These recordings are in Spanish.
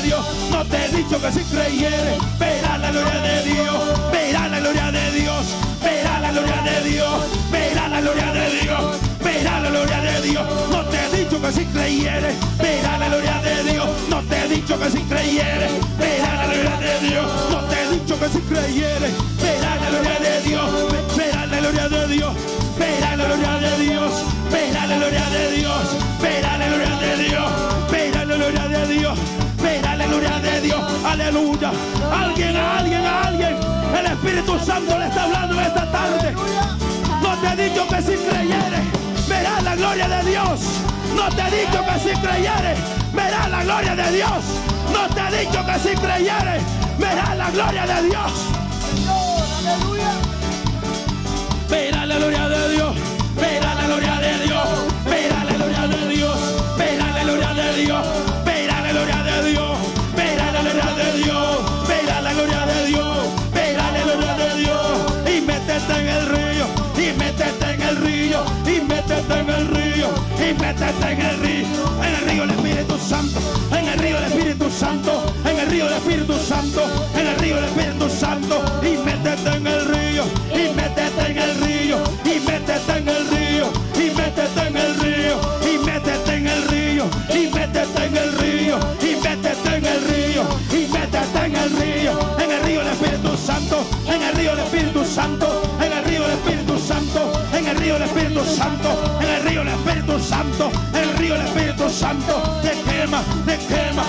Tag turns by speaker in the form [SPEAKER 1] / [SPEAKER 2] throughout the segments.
[SPEAKER 1] No te he dicho que si creyeres, verás la gloria de Dios. Verás la gloria de Dios. Verás la gloria de Dios. Verás la gloria de Dios. Verás la gloria de Dios. No te he dicho que si creyeres, verás la gloria de Dios. No te he dicho que si creyeres, verás la gloria de Dios. No te he dicho que si creyeres, verás la gloria de Dios. Verás la gloria de Dios. Verás la gloria de Dios. Verás la gloria de Dios. Verás la gloria de Dios. Verás la gloria de Dios. Gloria de Dios. Aleluya. Alguien, alguien, alguien. El Espíritu Santo le está hablando esta tarde. No te he dicho que si creyeres, verás la gloria de Dios. No te he dicho que si creyeres, verás la gloria de Dios. No te he dicho que si creyeres, verás la gloria de Dios. Verás la gloria de Dios. Y métete en el río. En el río del Espíritu Santo. En el río del Espíritu Santo. En el río del Espíritu Santo. En el río del Espíritu Santo. Y métete en el río. Y métete en el río. Y métete en el río. Y métete en el río. Y métete en el río. Y métete en el río. Y métete en el río. Y métete en el río. En el río del Espíritu Santo. En el río del Espíritu Santo. Río del Espíritu Santo. En el río del Espíritu Santo. El río del Espíritu Santo. Te quema, te quema,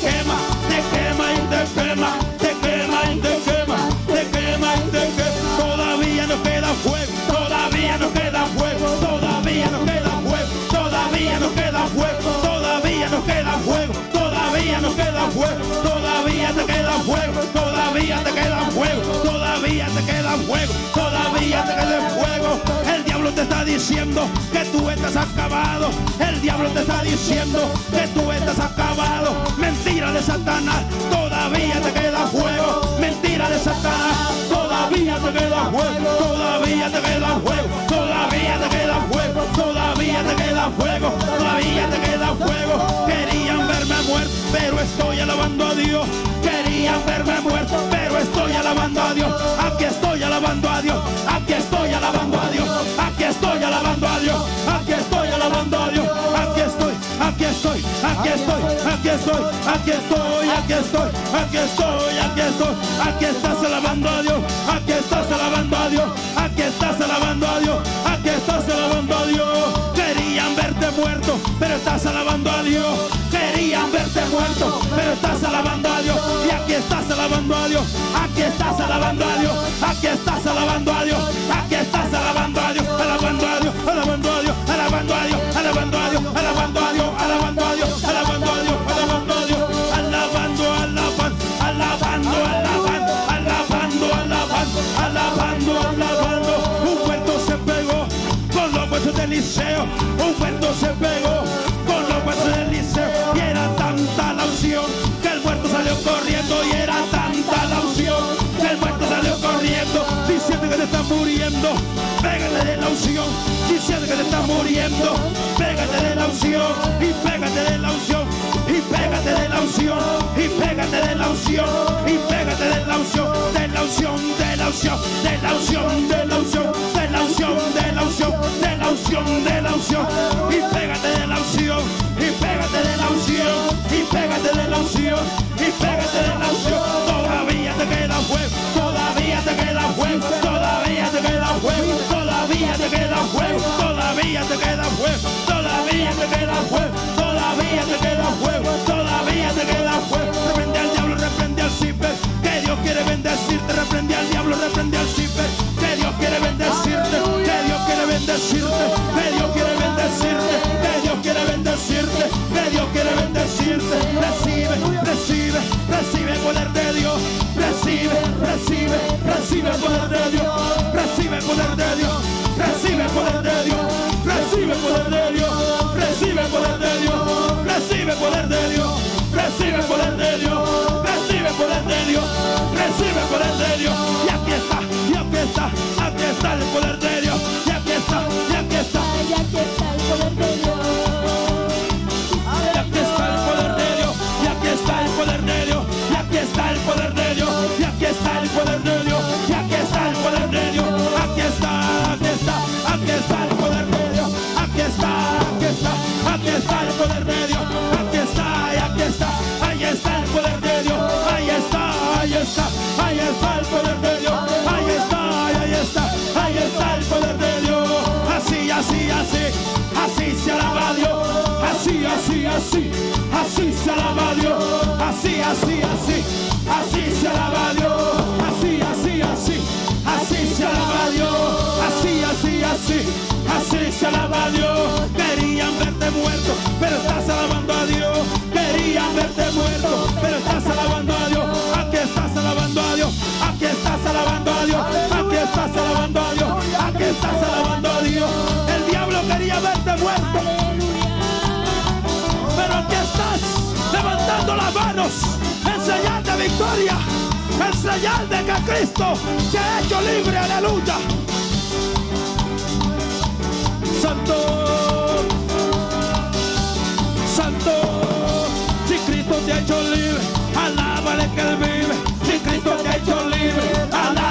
[SPEAKER 1] quema, te quema y te quema. Todavía te queda fuego, todavía te queda fuego, todavía te queda fuego. El diablo te está diciendo que tú estás acabado, el diablo te está diciendo que tú estás acabado. Mentira de Satanás, todavía te queda fuego, mentira de Satanás, todavía te queda fuego, todavía te queda fuego, todavía te queda fuego, todavía te queda fuego, todavía te queda fuego. Querían verme muerto, pero estoy alabando a Dios. Querían verme muerto, a Dios. Aquí estoy alabando a Dios. Aquí estoy alabando a Dios. Aquí estoy alabando a Dios. Aquí estoy alabando a Dios. Aquí estoy, aquí estoy, aquí estoy, aquí estoy, aquí estoy, aquí estoy, aquí estoy, aquí estoy. Aquí estás alabando a Dios. Aquí estás alabando a Dios. Aquí estás alabando a Dios. Aquí estás alabando a Dios. Querían verte muerto, pero estás alabando a Dios. Querían verte muerto, pero estás alabando a Dios. Y aquí estás alabando a Dios. Aquí estás alabando a Dios. Aquí estás alabando a Dios. Aquí estás alabando a Dios. Alabando a Dios. Alabando a Dios. Alabando a Dios. Alabando a Dios. Alabando a Dios. Alabando a Dios. Alabando a Dios. Alabando a Dios. Alabando, alabando, alabando, alabando, alabando, alabando, alabando. Un muerto se pegó con los huesos de Eliseo. Un muerto se pegó Diciendo que te está muriendo. Pégate de la unción. Y pégate de la unción. Y pégate de la unción. Y pégate de la unción. Y pégate de la unción. De la unción. De la unción. De la unción. De la unción. De la unción. De la unción. De la unción. De la unción. Y pégate de la unción. Y pégate de la unción. Y pégate de la unción. Y pégate de la unción. Todavía te queda fuego. todavía te queda juego, todavía te queda juego, todavía te queda juego. Reprende al diablo, reprende al ciper, que Dios quiere bendecirte. Reprende al diablo, reprende al ciper, que Dios quiere bendecirte, que Dios quiere bendecirte, que Dios quiere bendecirte, que Dios quiere bendecirte, que Dios quiere bendecirte. Recibe, recibe, recibe poder
[SPEAKER 2] poder de Dios,
[SPEAKER 1] recibe poder de Dios, recibe poder de Dios, recibe poder de Dios. Y aquí está. iglesia alaba a Dios. Querían verte muerto, pero estás alabando a Dios. Querían verte muerto, pero estás alabando a Dios. Aquí estás alabando a Dios. Aquí estás alabando a Dios. Aquí estás alabando a Dios. Aquí estás alabando a Dios. El diablo quería verte muerto. Pero aquí estás levantando las manos en señal de victoria. En señal de que Cristo te ha hecho libre. Aleluya santo, santo. Si Cristo te ha hecho libre, alábale que él vive. Si Cristo te ha hecho libre, alábale.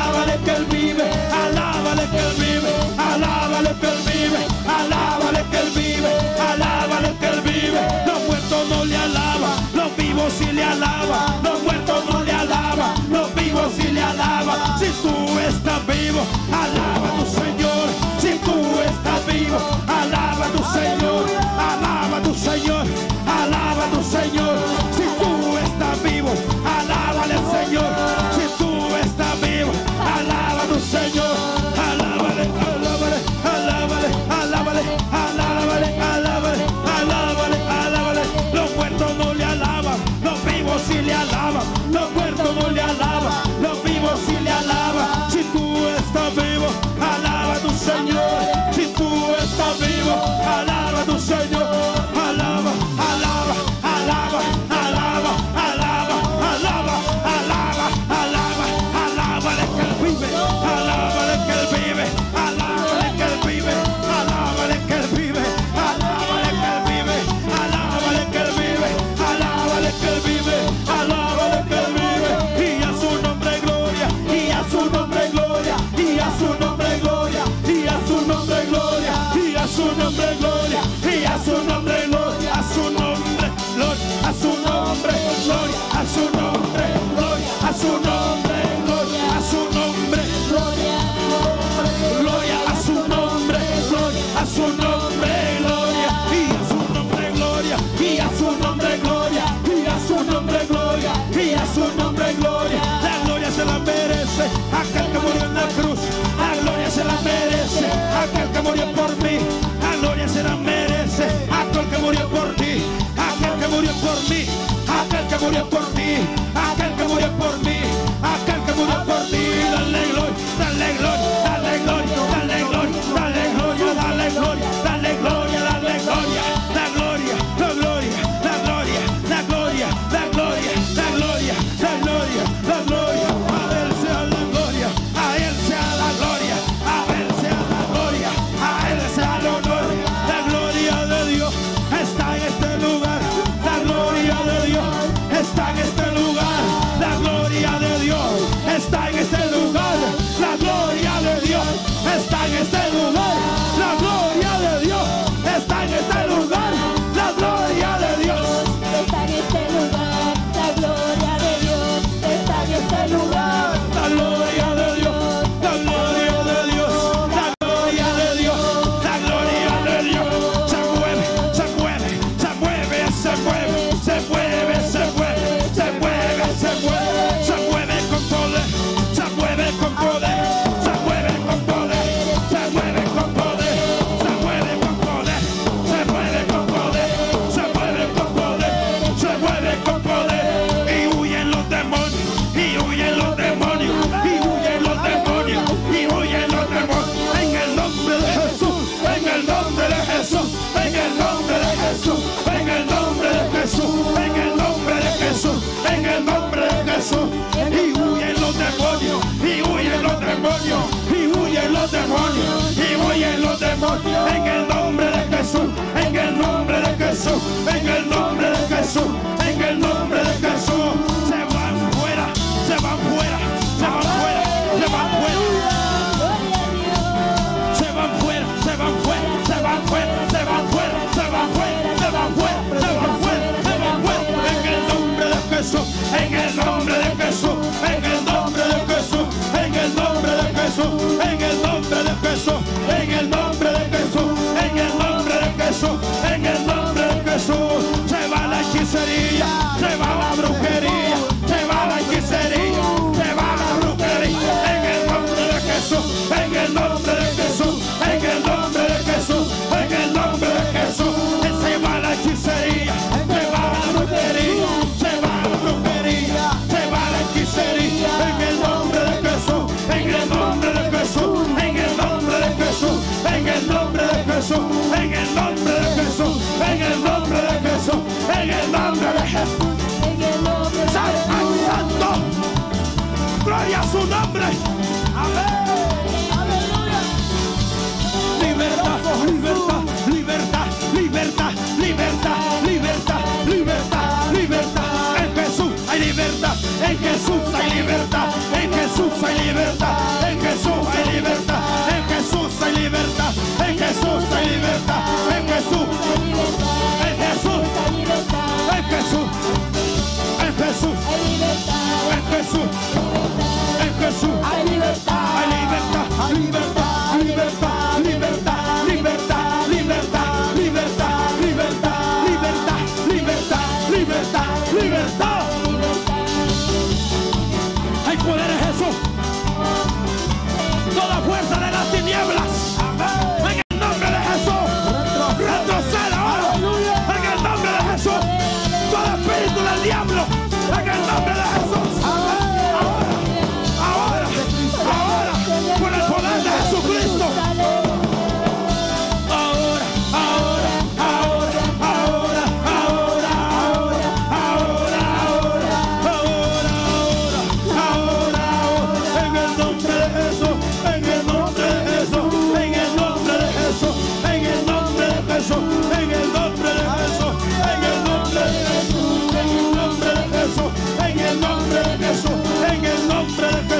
[SPEAKER 1] Júlia demonios y en los demonios en el nombre de Jesús, en el nombre de Jesús, en el nombre de Jesús, en el nombre de Jesús. su nombre. Amén.
[SPEAKER 2] Aleluya.
[SPEAKER 1] Libertad, libertad, libertad, libertad, libertad, libertad, libertad, libertad. En Jesús hay libertad. En Jesús hay libertad. En Jesús hay libertad. En Jesús hay libertad. En Jesús hay libertad. En Jesús hay libertad. En Jesús. En Jesús. En Jesús. En Jesús. Jesús.
[SPEAKER 2] Hay
[SPEAKER 1] libertad, hay libertad, libertad, libertad, libertad, libertad, libertad, libertad, libertad, libertad, libertad, libertad.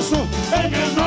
[SPEAKER 1] Isso é mesmo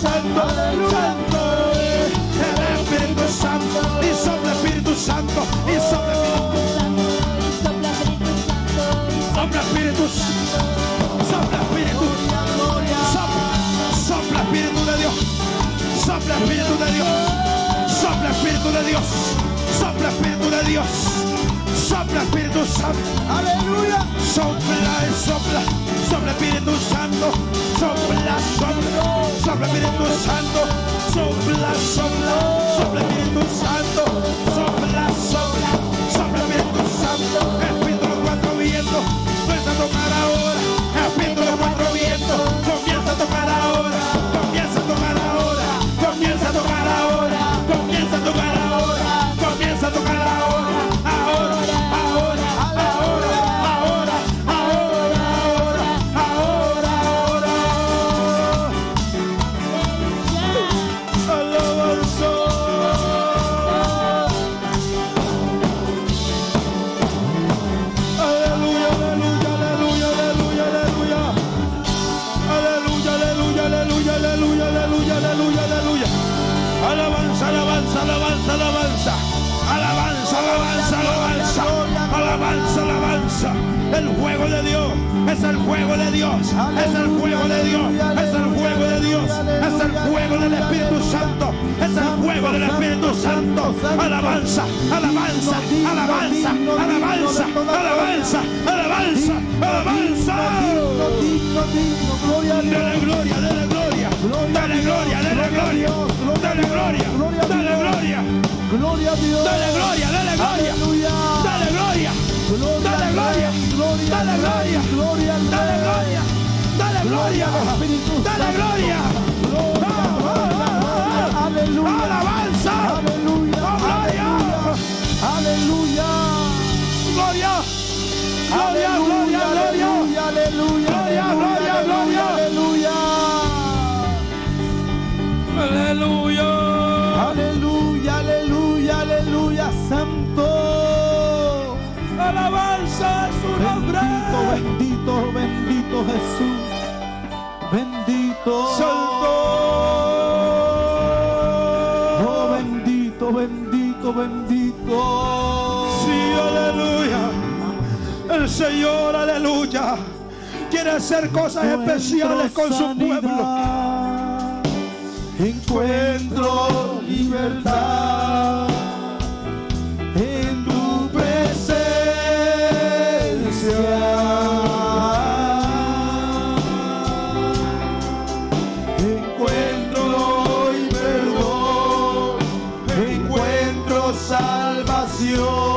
[SPEAKER 1] Santo. Santo el Espíritu Santo. Y sopla Espíritu Santo. Y sopla Espíritu Sopla Espíritu Sopla Espíritu Sopla Espíritu de Dios Sopla Espíritu de Dios Sopla Espíritu de Dios Sopla Espíritu de Dios Sopla Espíritu Santo. Aleluya. Sopla sopla. Sopla Espíritu Santo. Sopla, sopla. Sopla Espíritu Santo. Sopla, sopla. Sopla Espíritu Santo. Sopla, sopla. Sopla Espíritu Santo del Espíritu Santo. Es el juego del Espíritu Santo. Alabanza, alabanza, alabanza, alabanza, alabanza, alabanza, alabanza. Dale gloria, dale gloria, dale gloria, dale gloria, dale gloria, dale gloria,
[SPEAKER 3] Gloria a Dios.
[SPEAKER 1] dale gloria, dale gloria, dale gloria, dale gloria, dale gloria,
[SPEAKER 3] gloria al
[SPEAKER 1] dale gloria, dale gloria, dale gloria.
[SPEAKER 3] Aleluya.
[SPEAKER 1] Alabanza.
[SPEAKER 3] Aleluya.
[SPEAKER 1] Oh, gloria.
[SPEAKER 3] Aleluya.
[SPEAKER 1] Gloria. Gloria, gloria, gloria.
[SPEAKER 3] Aleluya, aleluya,
[SPEAKER 1] Gloria, gloria, gloria.
[SPEAKER 3] aleluya.
[SPEAKER 1] Aleluya.
[SPEAKER 3] Aleluya, aleluya, aleluya, santo.
[SPEAKER 1] Alabanza a su nombre.
[SPEAKER 3] Bendito, bendito, bendito Jesús. Bendito.
[SPEAKER 1] El Señor, aleluya. Quiere hacer cosas especiales con su pueblo.
[SPEAKER 3] Encuentro libertad en tu presencia. Encuentro perdón, encuentro salvación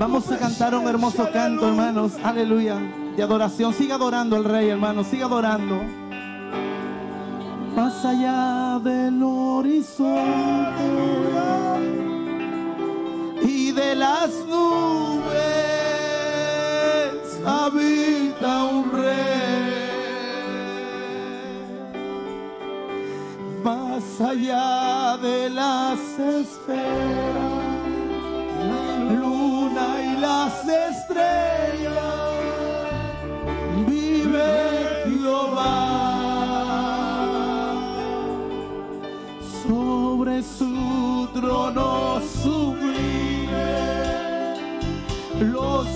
[SPEAKER 3] Vamos a cantar un hermoso canto, hermanos. Aleluya. De adoración. Siga adorando al Rey, hermanos. Siga adorando. Más allá del horizonte y de las nubes habita un rey. Más allá de las esferas las estrellas vive Jehová. Sobre su trono sublime los